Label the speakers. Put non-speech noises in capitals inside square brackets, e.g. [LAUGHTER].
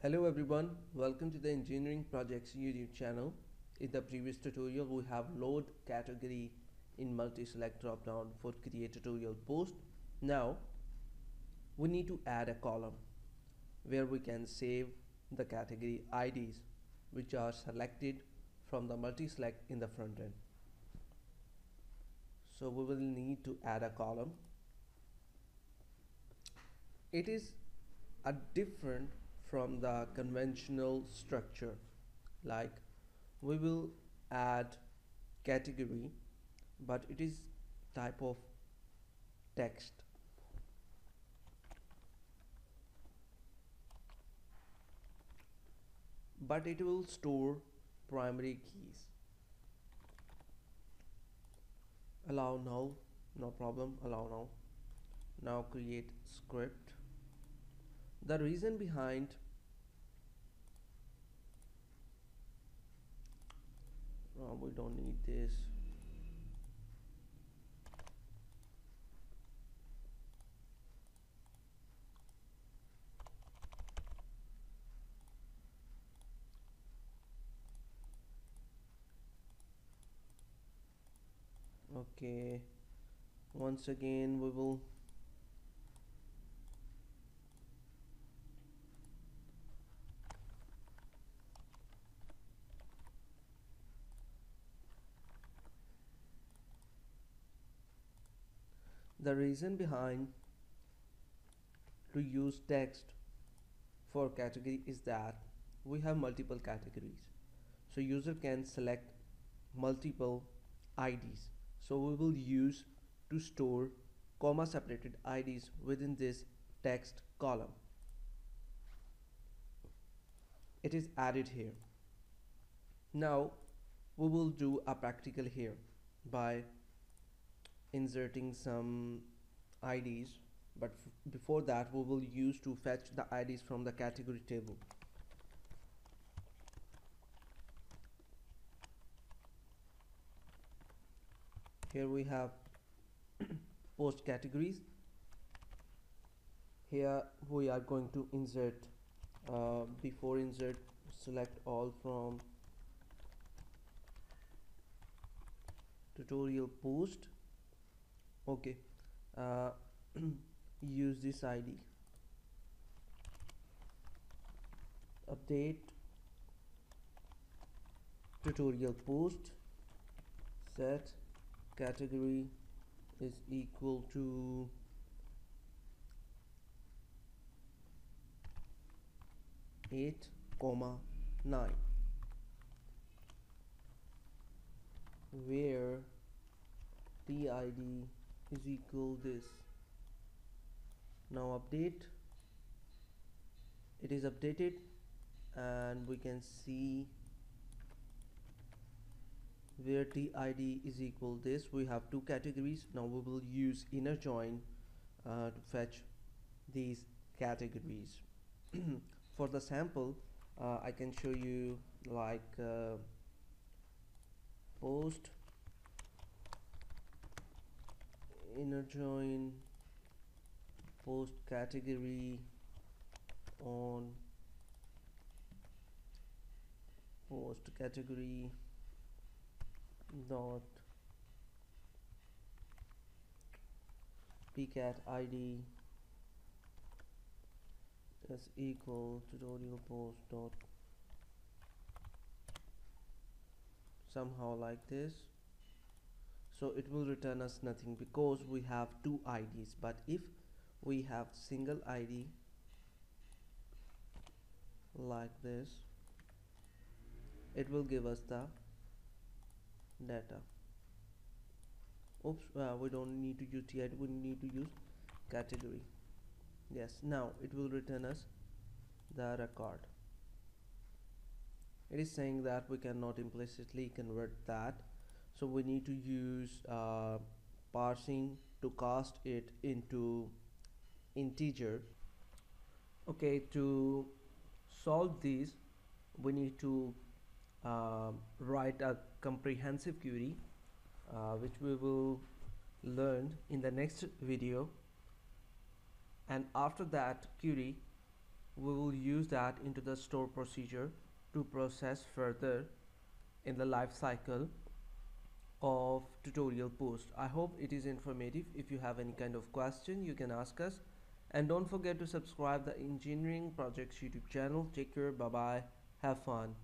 Speaker 1: Hello everyone, welcome to the Engineering Projects YouTube channel. In the previous tutorial, we have load category in multi-select dropdown for create tutorial post. Now, we need to add a column where we can save the category IDs which are selected from the multi-select in the front end. So we will need to add a column. It is a different from the conventional structure. Like we will add category but it is type of text. But it will store primary keys. Allow null no problem allow null now create script the reason behind uh, we don't need this. Okay once again we will the reason behind to use text for category is that we have multiple categories. So user can select multiple IDs so we will use to store comma separated IDs within this text column. It is added here. Now we will do a practical here by inserting some IDs but before that we will use to fetch the IDs from the category table. Here we have [COUGHS] post categories. Here we are going to insert uh, before insert select all from tutorial post okay. Uh, [CLEARS THROAT] use this id update tutorial post. Set category is equal to eight comma nine. Where tid is equal this. Now update. It is updated and we can see where tid is equal this. We have two categories. Now we will use inner join uh, to fetch these categories. [CLEARS THROAT] For the sample uh, I can show you like uh, post inner join post category on post category dot pcat id is equal tutorial post dot somehow like this so it will return us nothing because we have two IDs but if we have single ID like this it will give us the data. Oops uh, we don't need to use TID we need to use category. Yes now it will return us the record. It is saying that we cannot implicitly convert that so we need to use uh, parsing to cast it into integer. Okay to solve these we need to uh, write a comprehensive query uh, which we will learn in the next video. And after that query we will use that into the store procedure to process further in the life cycle of tutorial post. I hope it is informative. If you have any kind of question you can ask us. And don't forget to subscribe the engineering projects youtube channel. Take care. Bye bye have fun